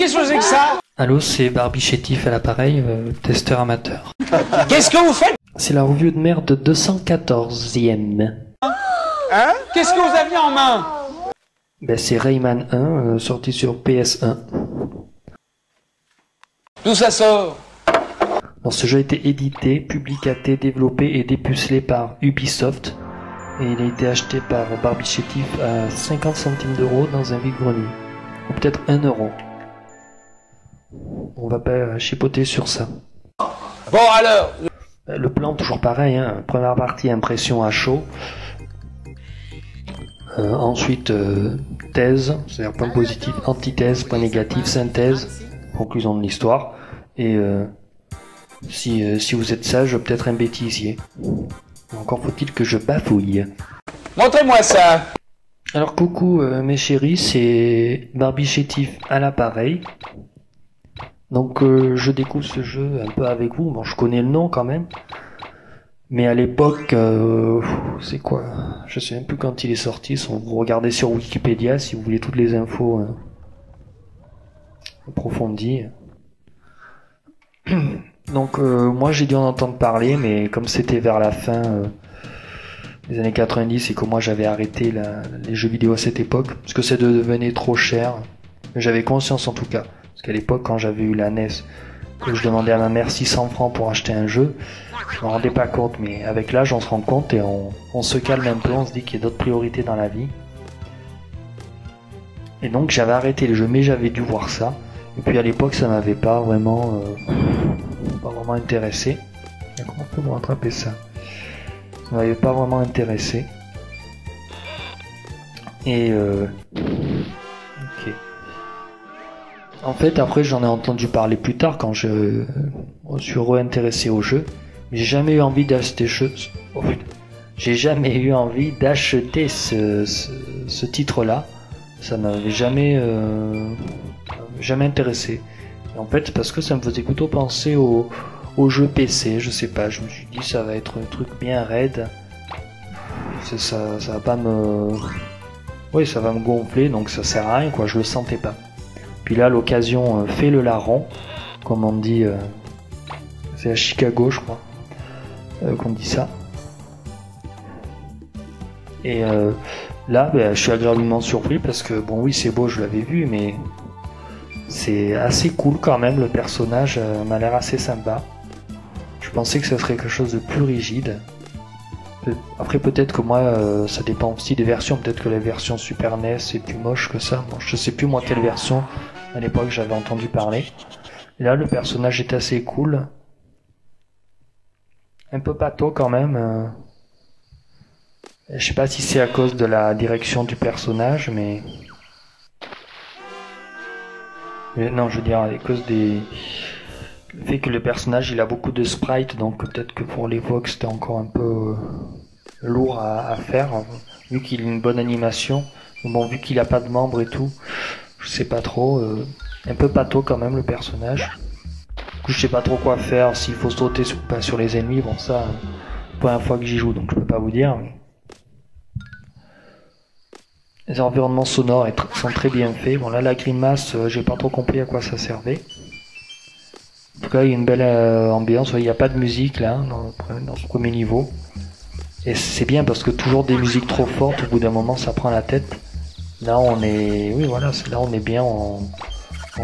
Qu'est-ce que c'est que ça? Allô, c'est Barbie Chétif à l'appareil, euh, testeur amateur. Qu'est-ce que vous faites? C'est la revue de merde 214e. Hein? Qu'est-ce que vous aviez en main? Ben, c'est Rayman 1, euh, sorti sur PS1. D'où ça sort? Bon, ce jeu a été édité, publicaté, développé et dépucelé par Ubisoft. Et il a été acheté par Barbie Chétif à 50 centimes d'euros dans un vide-grenier. Ou peut-être 1 euro. On va pas chipoter sur ça. Bon alors, Le plan, toujours pareil, hein. première partie impression à chaud. Euh, ensuite, euh, thèse, c'est-à-dire point positif, antithèse, point négatif, synthèse, conclusion de l'histoire. Et euh, si, si vous êtes sage, peut-être un bêtisier. Encore faut-il que je bafouille. montrez-moi ça. Alors coucou mes chéris, c'est Barbie Chétif à l'appareil. Donc euh, je découvre ce jeu un peu avec vous. Bon, je connais le nom quand même. Mais à l'époque, euh, c'est quoi? Je sais même plus quand il est sorti. Si Vous regardez sur Wikipédia si vous voulez toutes les infos euh, approfondies. Donc euh, moi j'ai dû en entendre parler, mais comme c'était vers la fin euh, des années 90 et que moi j'avais arrêté les jeux vidéo à cette époque, parce que ça devenait trop cher. J'avais conscience en tout cas. Parce qu'à l'époque, quand j'avais eu la NES, que je demandais à ma mère 600 francs pour acheter un jeu, je m'en rendais pas compte, mais avec l'âge, on se rend compte et on, se calme un peu, on se dit qu'il y a d'autres priorités dans la vie. Et donc j'avais arrêté les jeux, mais j'avais dû voir ça. Et puis à l'époque, ça m'avait pas vraiment, euh, pas vraiment intéressé. Comment on peut me rattraper ça? Ça m'avait pas vraiment intéressé. Et euh. En fait, après, j'en ai entendu parler plus tard quand je suis réintéressé au jeu. J'ai jamais eu envie d'acheter ce... oh. J'ai jamais eu envie d'acheter ce, ce, titre-là. Ça m'avait jamais, euh, jamais intéressé. Et en fait, parce que ça me faisait plutôt penser au, au jeu PC. Je sais pas. Je me suis dit ça va être un truc bien raide. Ça, ça va pas me, oui, ça va me gonfler, donc ça sert à rien, quoi. Je le sentais pas. Puis là, l'occasion euh, fait le larron, comme on dit. euh, c'est à Chicago, je crois, euh, qu'on dit ça. Et là, ben, je suis agréablement surpris parce que, bon, oui, c'est beau, je l'avais vu, mais c'est assez cool quand même. Le personnage m'a l'air assez sympa. Je pensais que ce serait quelque chose de plus rigide. Après, peut-être que moi, euh, ça dépend aussi des versions. Peut-être que la version Super NES est plus moche que ça. Bon, je sais plus moi quelle version à l'époque j'avais entendu parler. Là, le personnage est assez cool. Un peu pâteau quand même. euh. Je sais pas si c'est à cause de la direction du personnage, mais. mais non, je veux dire, à cause des. Fait que le personnage il a beaucoup de sprites, donc peut-être que pour l'époque c'était encore un peu euh, lourd à, faire, vu qu'il a une bonne animation. Bon, vu qu'il a pas de membres et tout, je sais pas trop. euh, un peu pâteau quand même le personnage. Je sais pas trop quoi faire, s'il faut sauter sur, pas sur les ennemis, bon ça, euh, première fois que j'y joue, donc je peux pas vous dire. Les environnements sonores sont très bien faits. Bon là la grimace, j'ai pas trop compris à quoi ça servait. En tout cas, il y a une belle euh, ambiance. Il n'y a pas de musique là, dans, ce premier niveau. Et c'est bien parce que toujours des musiques trop fortes, au bout d'un moment, ça prend la tête. Là, on est, oui, voilà, là, on est bien. On,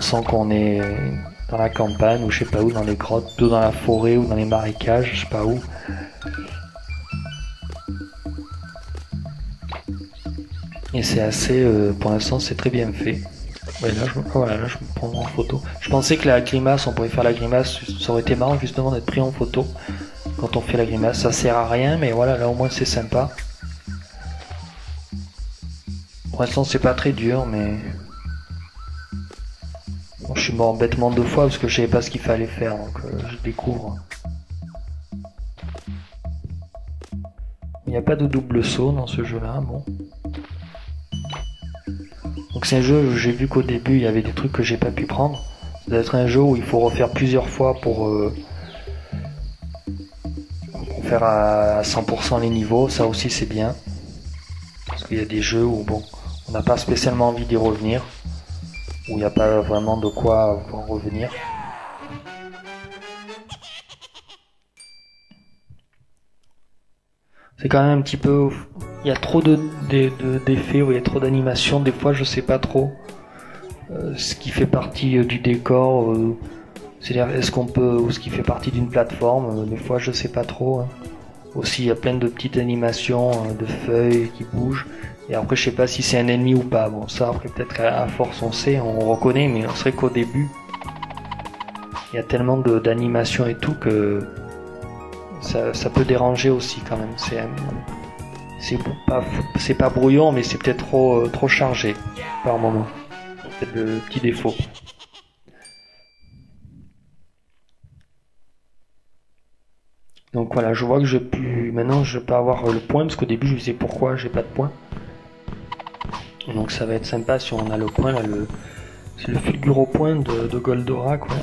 sent qu'on est dans la campagne ou je sais pas où, dans les grottes, dans la forêt ou dans les marécages, je sais pas où. Et c'est assez, euh, pour l'instant, c'est très bien fait. Là, je me prends en photo. Je pensais que la grimace, on pourrait faire la grimace, ça aurait été marrant justement d'être pris en photo quand on fait la grimace. Ça sert à rien, mais voilà, là au moins c'est sympa. Pour l'instant, c'est pas très dur, mais. Bon, je suis mort bêtement deux fois parce que je savais pas ce qu'il fallait faire, donc euh, je découvre. Il n'y a pas de double saut dans ce jeu-là, bon. Donc c'est un jeu où j'ai vu qu'au début il y avait des trucs que j'ai pas pu prendre. Ça doit être un jeu où il faut refaire plusieurs fois pour, euh, faire à 100% les niveaux. Ça aussi c'est bien. Parce qu'il y a des jeux où bon, on n'a pas spécialement envie d'y revenir. où il n'y a pas vraiment de quoi en revenir. C'est quand même un petit peu. Il y a trop de, d'effets, il y a trop d'animations. Des fois, je sais pas trop euh, ce qui fait partie euh, du décor. Euh, c'est-à-dire, est-ce qu'on peut. ou ce qui fait partie d'une plateforme. des fois, je sais pas trop. Hein. Aussi, il y a plein de petites animations de feuilles qui bougent. Et après, je sais pas si c'est un ennemi ou pas. Bon, ça, après, peut-être à force, on sait, on reconnaît, mais on serait qu'au début, il y a tellement d'animations et tout que ça, peut déranger aussi quand même. C'est pas pas brouillon, mais c'est peut-être trop trop chargé par moment. C'est peut-être le petit défaut. Donc voilà, je vois que je peux maintenant je peux avoir le point parce qu'au début je disais pourquoi j'ai pas de point. Donc ça va être sympa si on a le point là le c'est le fulguro point de, de Goldora quoi.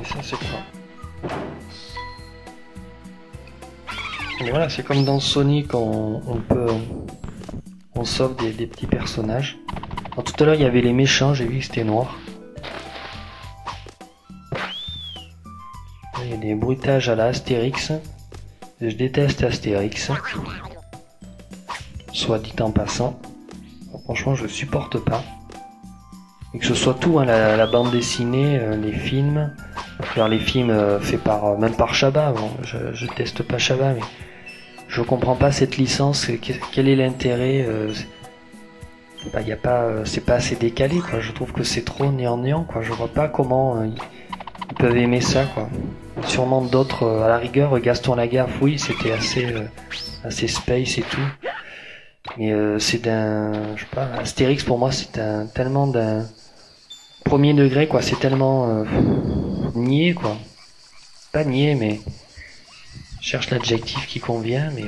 Et ça c'est quoi? Voilà, c'est comme dans Sonic, on, peut. On sauve des, petits personnages. tout à l'heure, il y avait les méchants, j'ai vu que c'était noir. il y a des bruitages à la Astérix. Je déteste Astérix. Soit dit en passant. Franchement, je supporte pas. Et que ce soit tout, hein, la, bande dessinée, euh, les films, les films euh, faits par euh, même par Chabat. Bon, je, je teste pas Chabat, je comprends pas cette licence. Quel est l'intérêt bah, y a pas, c'est pas assez décalé quoi. Je trouve que c'est trop néant quoi. Je vois pas comment ils peuvent aimer ça quoi. Sûrement d'autres, à la rigueur, Gaston Lagaffe, oui, c'était assez, assez space et tout. Mais c'est d'un, Astérix pour moi c'est tellement d'un premier degré quoi. C'est tellement nier quoi. Pas nier mais je cherche l'adjectif qui convient mais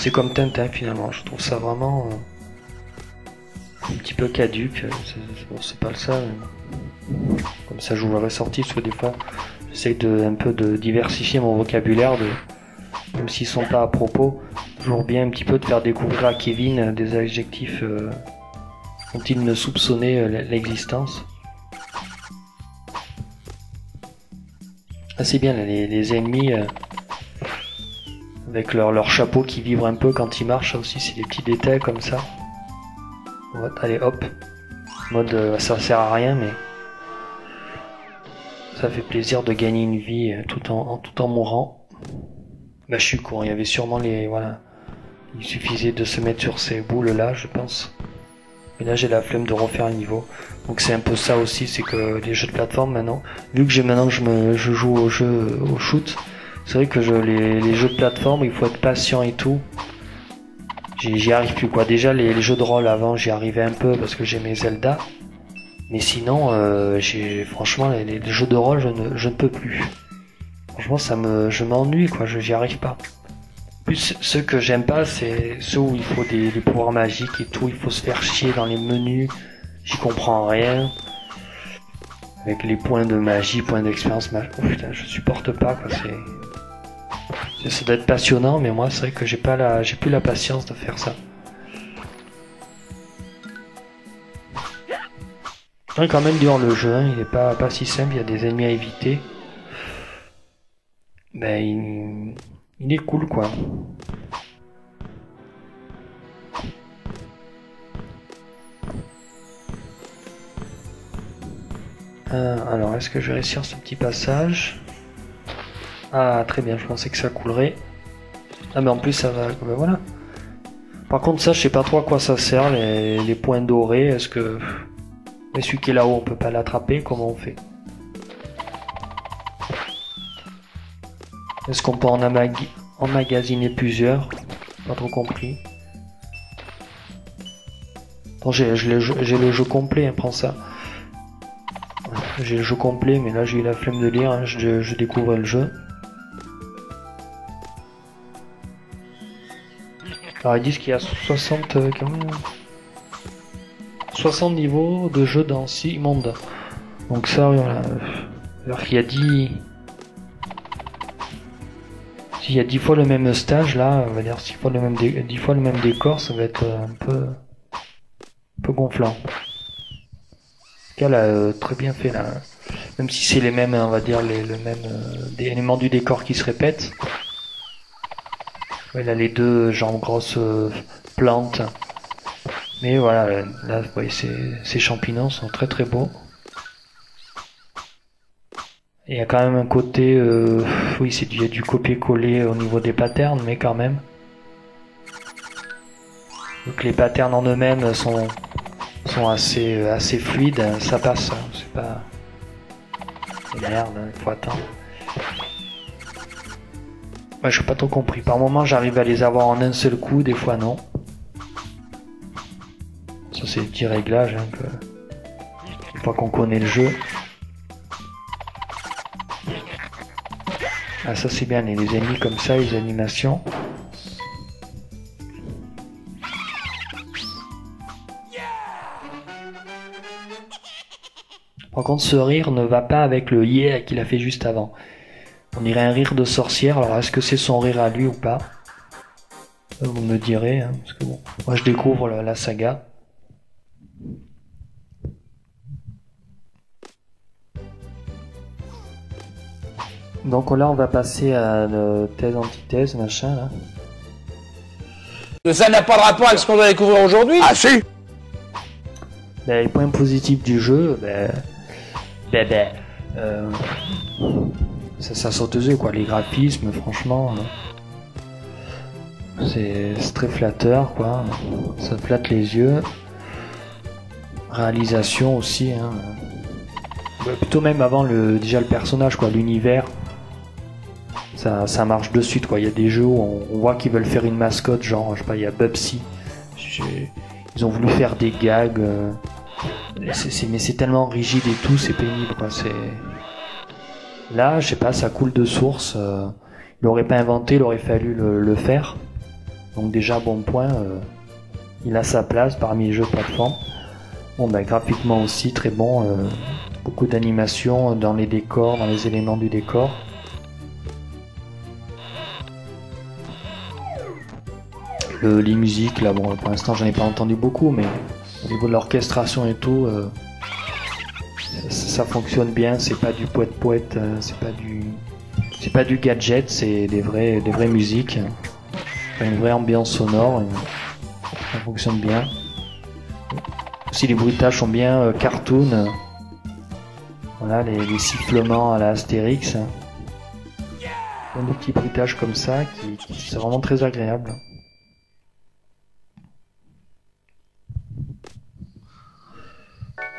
C'est comme Tintin finalement, je trouve ça vraiment euh, un petit peu caduque. C'est pas le ça. Comme ça, je vous l'aurais sorti, parce que des fois, j'essaie de, un peu de diversifier mon vocabulaire, même s'ils sont pas à propos. Toujours bien un petit peu de faire découvrir à Kevin des adjectifs euh, dont il ne soupçonnait euh, l'existence. Assez bien, les, ennemis. Euh, avec leur, chapeau qui vibre un peu quand ils marchent, aussi c'est des petits détails comme ça. allez hop. Mode ça sert à rien mais ça fait plaisir de gagner une vie euh, tout en, mourant. Bah, je suis con, il y avait sûrement les. Voilà. Il suffisait de se mettre sur ces boules là, je pense. Mais là, j'ai la flemme de refaire un niveau. Donc, c'est un peu ça aussi, c'est que les jeux de plateforme maintenant, vu que j'ai maintenant je, me, je joue au jeu, au shoot, c'est vrai que je, les, les, jeux de plateforme, il faut être patient et tout. J'y arrive plus quoi. Déjà, les, les jeux de rôle avant, j'y arrivais un peu parce que j'aimais Zelda. Mais sinon, euh, j'ai franchement les, jeux de rôle, je ne, je ne peux plus. Franchement, ça me, je m'ennuie quoi, je j'y arrive pas. Plus ceux que j'aime pas, c'est ceux où il faut des, pouvoirs magiques et tout, il faut se faire chier dans les menus, j'y comprends rien. Avec les points de magie, points d'expérience, oh, putain, je supporte pas quoi, c'est. Ça doit être passionnant, mais moi c'est vrai que j'ai pas la, j'ai plus la patience de faire ça. Quand même durant le jeu, hein, il est pas, pas si simple, il y a des ennemis à éviter. Mais il, est cool quoi. Euh, alors, est-ce que je vais réussir ce petit passage? Ah, très bien, je pensais que ça coulerait. Ah, mais en plus, ça va... Ben voilà. Par contre, ça, je sais pas trop à quoi ça sert, les, les points dorés. Est-ce que... Mais celui qui est là-haut, on peut pas l'attraper, comment on fait? Est-ce qu'on peut en emmagasiner plusieurs? Pas trop compris. j'ai le, jeu complet, hein, prends ça. J'ai le jeu complet, mais là j'ai eu la flemme de lire, hein, je, découvre le jeu. Alors ils disent qu'il y a 60 euh, quand même. 60 niveaux de jeu dans 6 mondes. Donc ça, voilà. Alors qu'il y a 10... S'il y a 10 fois le même stage, là, on va dire 6 fois le même, dé... 10 fois le même décor, ça va être euh, un peu... Un peu gonflant. Là, euh, très bien fait là. Même si c'est les mêmes, on va dire les, le euh, éléments du décor qui se répètent. Ouais, là les deux genre grosses euh, plantes. Mais voilà, là, vous voyez, ces, champignons sont très très beaux. Il y a quand même un côté, euh, oui, c'est du, du copier-coller au niveau des patterns, mais quand même. Donc les patterns en eux-mêmes sont, sont assez, euh, assez fluides, ça passe, hein, c'est pas... Merde, il faut attendre. Ouais, je pas trop compris. Par moment, j'arrive à les avoir en un seul coup, des fois non. Ça, c'est le petit réglage, hein. Une fois qu'on connaît le jeu. Ah, ça c'est bien, les les ennemis comme ça, les animations. Par contre, ce rire ne va pas avec le yeah qu'il a fait juste avant. On dirait un rire de sorcière, alors est-ce que c'est son rire à lui ou pas? Vous me direz, hein, parce que bon, moi je découvre la saga. Donc là, on va passer à la thèse, antithèse, machin, là. Ça n'a pas de rapport avec ce qu'on doit découvrir aujourd'hui. Ah si Ben, les points positifs du jeu, ben, ben, ben, euh, ça, ça saute aux yeux, quoi. Les graphismes, franchement, c'est c'est très flatteur, quoi. Ça flatte les yeux. Réalisation aussi, hein. Plutôt même avant le, déjà le personnage, quoi, l'univers. Ça, ça marche de suite, quoi. Il y a des jeux où on, voit qu'ils veulent faire une mascotte, genre, je sais pas, il y a Bubsy. Ils ont voulu faire des gags. euh, mais c'est tellement rigide et tout, c'est pénible, quoi. C'est là, je sais pas, ça coule de source. euh, il l'aurait pas inventé, il aurait fallu le, le faire. Donc déjà, bon point. euh, il a sa place parmi les jeux de plateforme. Bon, bah graphiquement aussi très bon. euh, beaucoup d'animation dans les décors, dans les éléments du décor. Le, les musiques, là, bon, pour l'instant, j'en ai pas entendu beaucoup, mais au niveau de l'orchestration et tout, euh, ça, fonctionne bien. C'est pas du poète poète, c'est pas du, c'est pas du gadget, c'est des vrais, des vraies musiques, une vraie ambiance sonore. ça fonctionne bien. Les bruitages sont bien euh, cartoon. voilà, les, sifflements à la Astérix. Plein de petits bruitages comme ça, qui, qui c'est vraiment très agréable.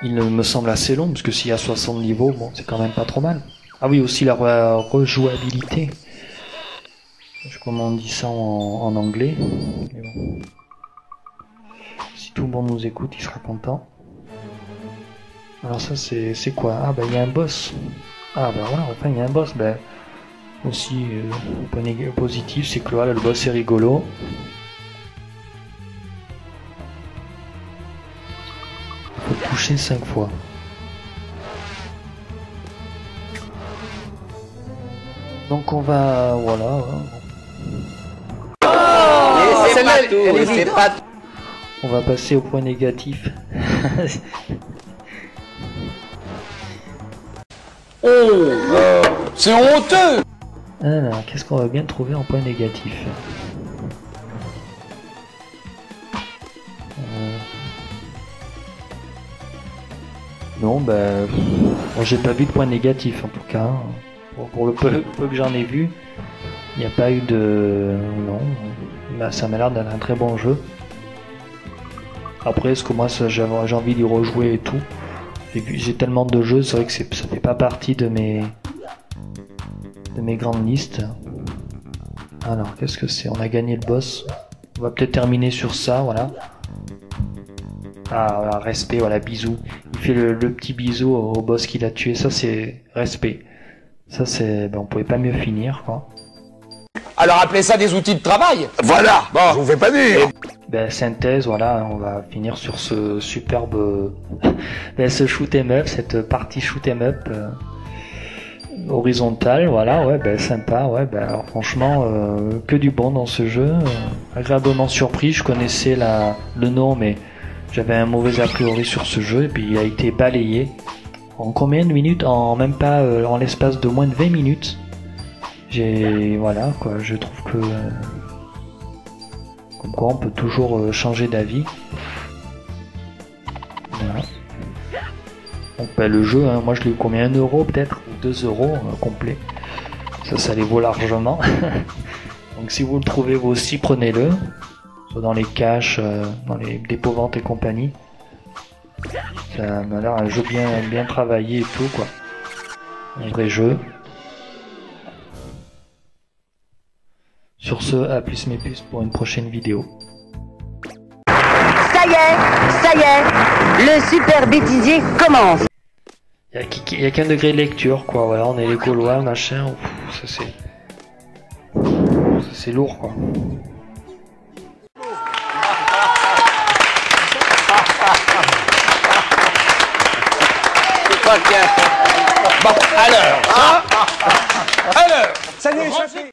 Il me semble assez long, parce que s'il y a 60 niveaux, bon, c'est quand même pas trop mal. Ah oui, aussi la re- rejouabilité. Je sais comment on dit ça en, anglais. Si tout le monde nous écoute, il sera content. Alors ça, c'est c'est quoi? Ah bah il y a un boss. Ah bah voilà, enfin il y a un boss. Ben, aussi, euh, positif, c'est que voilà, le boss est rigolo. faut toucher 5 fois. Donc on va... Voilà. Laissez pas tout, laissez pas tout. On va passer au point négatif. C'est honteux. Alors, qu'est-ce qu'on va bien trouver en point négatif? Euh, Non, bah... Bon, j'ai pas vu de point négatif en tout cas. Bon, pour le peu, peu que j'en ai vu, il n'y a pas eu de... Non. Bah, ça m'a l'air d'être un très bon jeu. Après, est-ce que moi j'ai envie d'y rejouer et tout J'ai tellement de jeux, c'est vrai que ça fait pas partie de mes de mes grandes listes. Alors, qu'est-ce que c'est? On a gagné le boss. On va peut-être terminer sur ça, voilà. Ah, voilà, respect, voilà, bisou. Il fait le, le petit bisou au, au boss qu'il a tué, ça c'est respect. Ça c'est... Ben, on pouvait pas mieux finir, quoi. Alors appelez ça des outils de travail. Voilà Bon. Je vous fais pas dire ben, synthèse, voilà, on va finir sur ce superbe, ben, ce shoot 'em up, cette partie shoot 'em up euh, horizontale, voilà, ouais, ben sympa, ouais, ben alors, franchement, euh, que du bon dans ce jeu, euh, agréablement surpris. Je connaissais la, le nom, mais j'avais un mauvais a priori sur ce jeu, et puis il a été balayé. En combien de minutes? En même pas, euh, en l'espace de moins de 20 minutes. J'ai, voilà, quoi, je trouve que euh, comme quoi on peut toujours euh, changer d'avis. Voilà. Donc le jeu, hein, moi je l'ai eu combien? 1 euro peut-être? Ou 2 euros euh, complet. Ça, ça les vaut largement. Donc si vous le trouvez vous aussi, prenez-le. Soit dans les caches, euh, dans les dépôts ventes et compagnie. Ça m'a l'air un jeu bien, bien travaillé et tout quoi. Un vrai jeu. Sur ce, à plus mes puces pour une prochaine vidéo. Ça y est, ça y est, le super bêtisier commence. Il y a, qui- y a qu'un degré de lecture, quoi. Voilà, on est les Gaulois, machin. Pff, ça c'est. ça, C'est lourd, quoi. C'est pas bien. Bon, alors, ça. Alors, ça échappé.